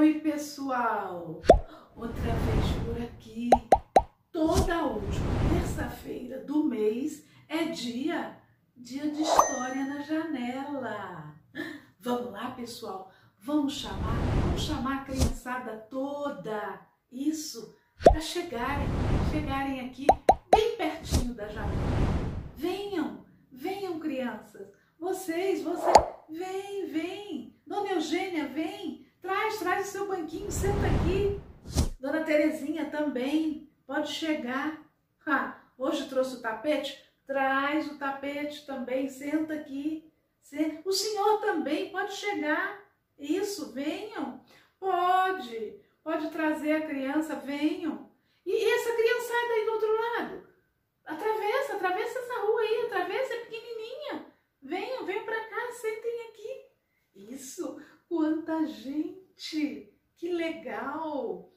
Oi, pessoal! Outra vez por aqui. Toda última terça-feira do mês é dia, dia de história na janela. Vamos lá, pessoal? Vamos chamar, vamos chamar a criançada toda. Isso, para chegarem, chegarem aqui bem pertinho da janela. Venham, venham, crianças. Vocês, você, vem, vem. Dona Eugênia, vem. Traz, traz o seu banquinho, senta aqui. Dona Terezinha também, pode chegar. Hoje trouxe o tapete? Traz o tapete também, senta aqui. O senhor também pode chegar. Isso, venham. Pode, pode trazer a criança, venham. E essa criançada aí do outro lado? Atravessa, atravessa essa rua aí, atravessa, é pequenininha. Venham, venham para cá, sentem aqui. Isso, quanta gente! Que legal!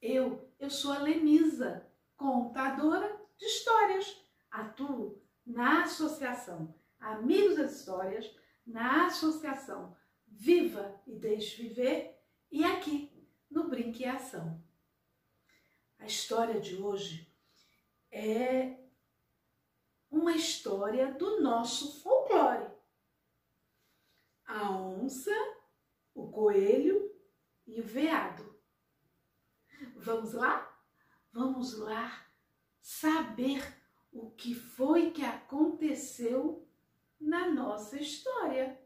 Eu, eu sou a Lenisa, contadora de histórias. Atuo na Associação Amigos das Histórias, na Associação Viva e Deixe Viver e aqui no Brinque Ação. A história de hoje é uma história do nosso folclore. A onça, o coelho e o veado. Vamos lá? Vamos lá saber o que foi que aconteceu na nossa história.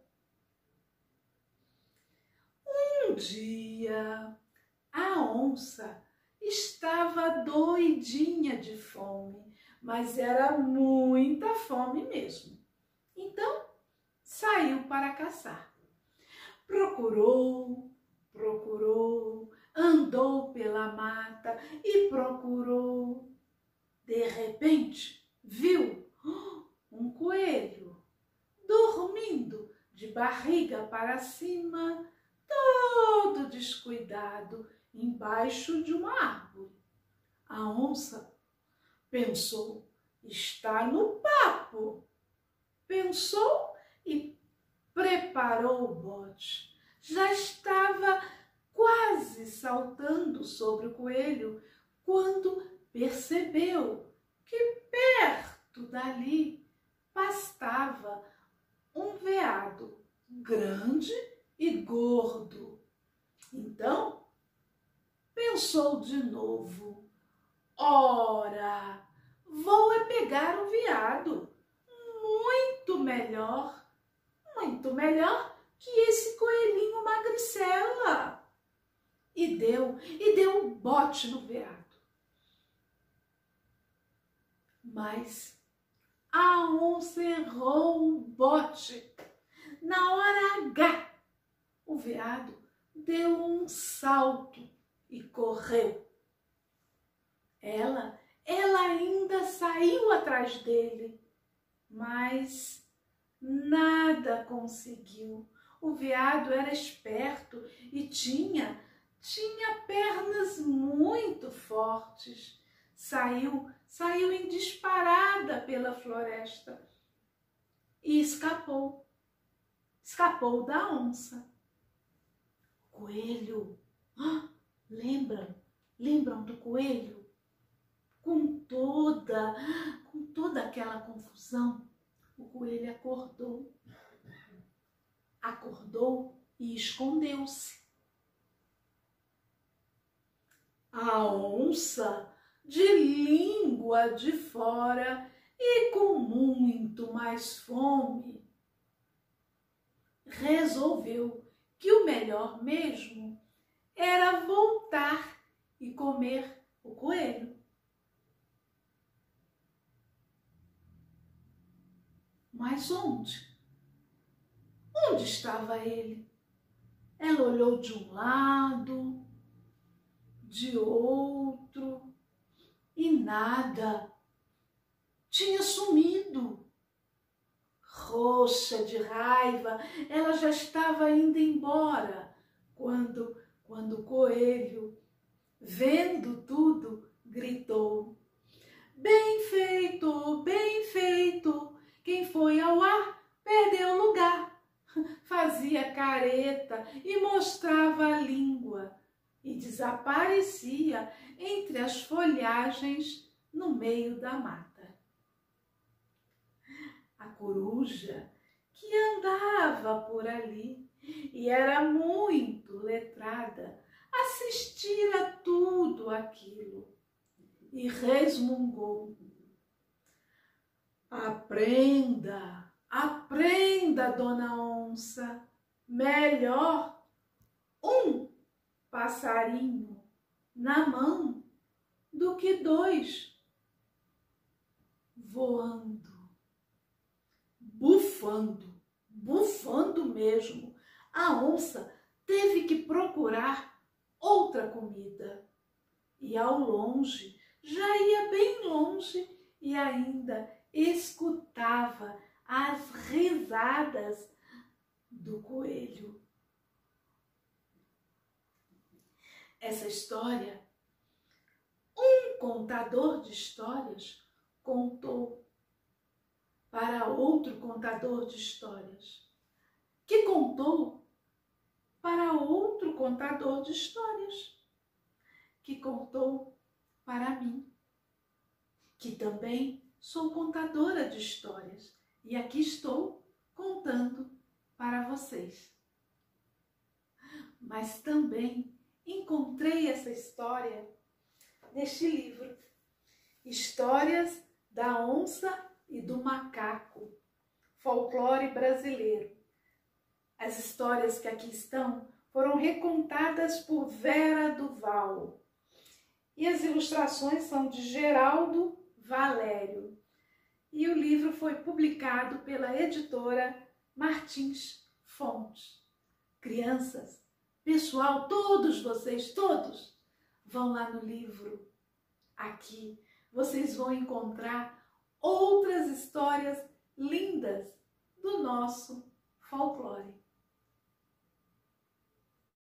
Um dia, a onça estava doidinha de fome, mas era muita fome mesmo. Então, saiu para caçar. Procurou, procurou, andou pela mata e procurou. De repente, viu um coelho dormindo de barriga para cima, todo descuidado, embaixo de uma árvore. A onça pensou, está no papo. Pensou e preparou o bote. Já estava quase saltando sobre o coelho quando percebeu que perto dali pastava um veado grande e gordo. Então pensou de novo: ora, vou é pegar o veado, muito melhor, muito melhor que esse coelhinho magricela e deu, e deu um bote no veado. Mas a onça errou o bote. Na hora H, o veado deu um salto e correu. Ela, ela ainda saiu atrás dele, mas nada conseguiu. O veado era esperto e tinha tinha pernas muito fortes. Saiu, saiu em disparada pela floresta e escapou. Escapou da onça. Coelho, ah, lembram? Lembram do coelho? Com toda, com toda aquela confusão, o coelho acordou. Acordou e escondeu-se a onça de língua de fora e com muito mais fome. Resolveu que o melhor mesmo era voltar e comer o coelho. Mas onde? Onde estava ele? Ela olhou de um lado, de outro e nada. Tinha sumido. Roxa de raiva, ela já estava indo embora quando, quando o coelho, vendo tudo, gritou: Bem feito, bem feito! Quem foi ao ar perdeu o lugar. Fazia careta e mostrava a língua e desaparecia entre as folhagens no meio da mata. A coruja que andava por ali e era muito letrada, assistira tudo aquilo e resmungou. Aprenda, aprenda, dona onça, melhor um passarinho na mão do que dois voando, bufando, bufando mesmo. A onça teve que procurar outra comida. E ao longe, já ia bem longe e ainda escutava risadas do coelho. Essa história, um contador de histórias contou para outro contador de histórias, que contou para outro contador de histórias, que contou para mim, que também sou contadora de histórias e aqui estou contando para vocês. Mas também encontrei essa história neste livro, Histórias da Onça e do Macaco, Folclore Brasileiro. As histórias que aqui estão foram recontadas por Vera Duval e as ilustrações são de Geraldo Valério. E o livro foi publicado pela editora Martins Fontes. Crianças, pessoal, todos vocês, todos, vão lá no livro. Aqui vocês vão encontrar outras histórias lindas do nosso folclore.